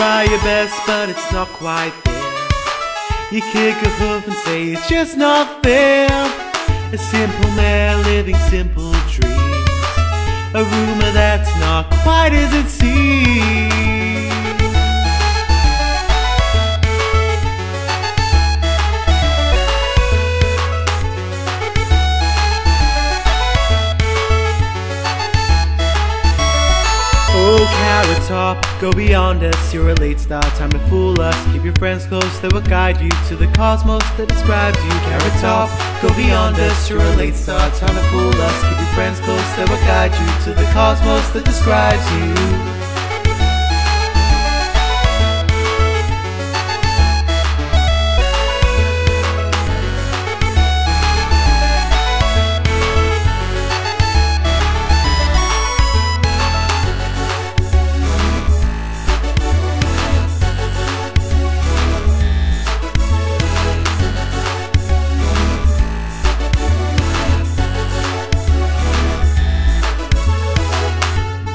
Try your best, but it's not quite there. You kick a hoof and say it's just not fair. A simple man living simple dreams. A rumor that's not quite as it seems. Carrot top, go beyond us. You're a late start, time to fool us. Keep your friends close, they will guide you to the cosmos that describes you. Carrot top, go beyond us. You're a late start, time to fool us. Keep your friends close, they will guide you to the cosmos that describes you.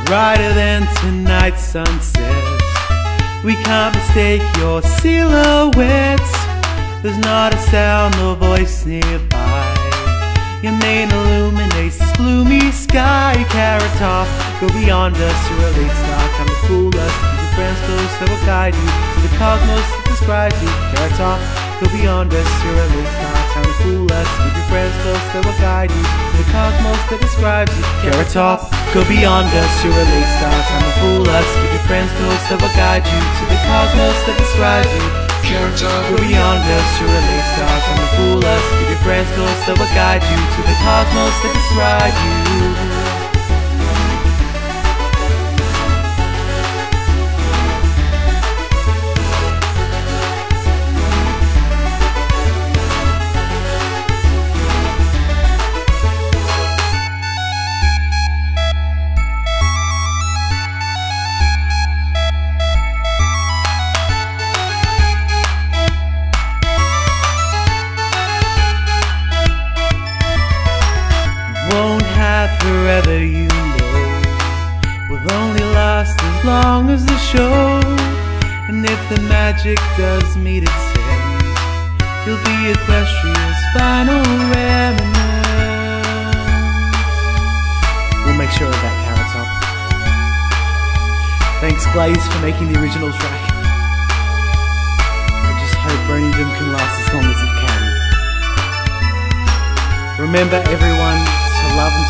Brighter than tonight's sunset. We can't mistake your silhouette. There's not a sound or voice nearby. Your mane illuminates this gloomy sky. Carrot top, go beyond us. You're a late star, time to fool us. Your friends close, that will guide you to the cosmos that describes you. Carrot top, go beyond us. You're a late star, time to fool us. Keep your friends close, that will guide you to the cosmos that describes you. Carrot top. Go beyond us, you're a late star, time to fool us Keep your friends close, that will guide you To the cosmos that describes you Go beyond us, you're a late star, time to fool us Keep your friends close, that will guide you To the cosmos that describes you forever, you know. Will only last as long as the show. And if the magic does meet its end, you'll be Equestria's final remnant. We'll make sure of that, Carrot Top. Thanks, Glaze, for making the original track. I just hope Bronydom can last as long as it can. Remember, everyone, to love and